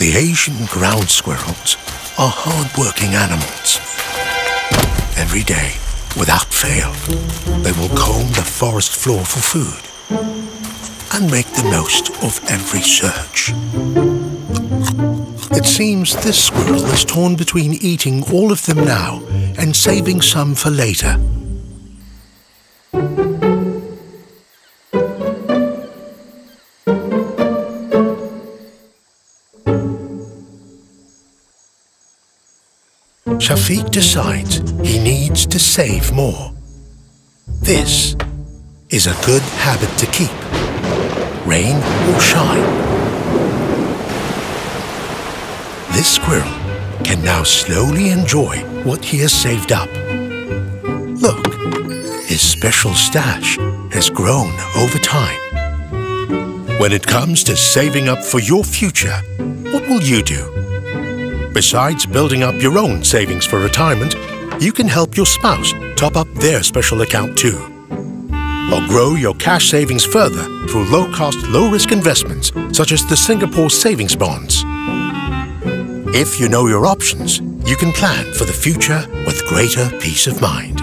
The Asian ground squirrels are hard-working animals. Every day, without fail, they will comb the forest floor for food and make the most of every search. It seems this squirrel is torn between eating all of them now and saving some for later. Shafiq decides he needs to save more. This is a good habit to keep, rain or shine. This squirrel can now slowly enjoy what he has saved up. Look, his special stash has grown over time. When it comes to saving up for your future, what will you do? Besides building up your own savings for retirement, you can help your spouse top up their special account too. Or grow your cash savings further through low-cost, low-risk investments such as the Singapore Savings Bonds. If you know your options, you can plan for the future with greater peace of mind.